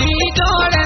कोडी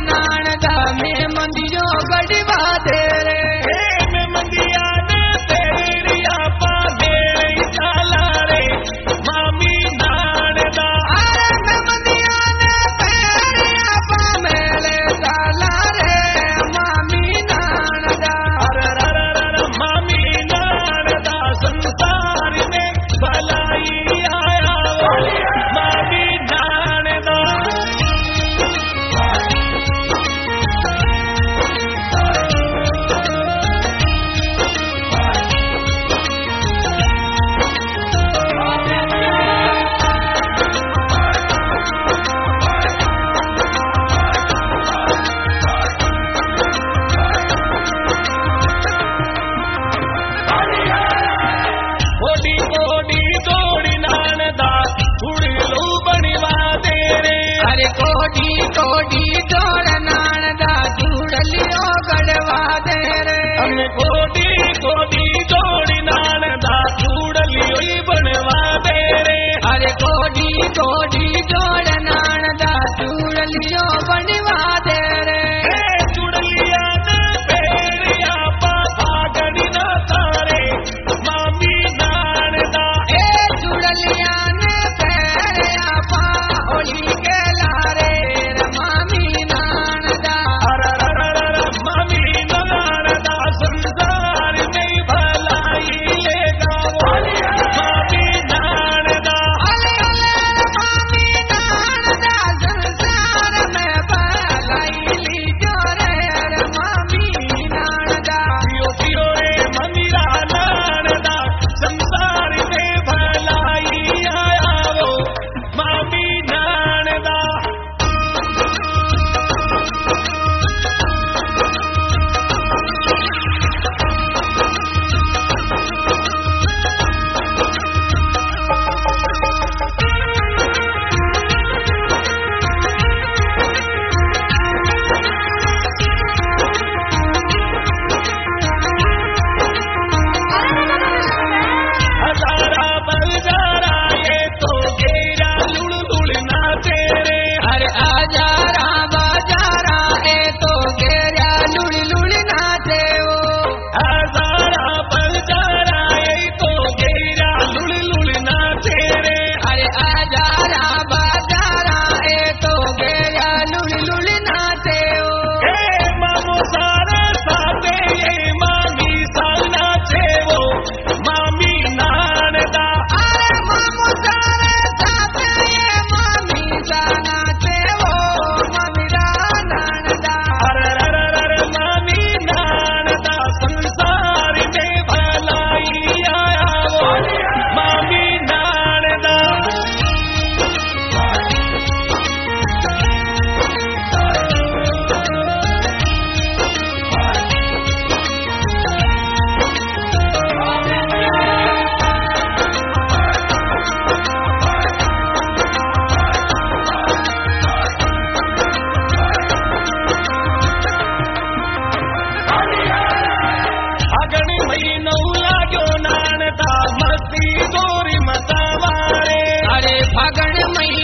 फागण महीने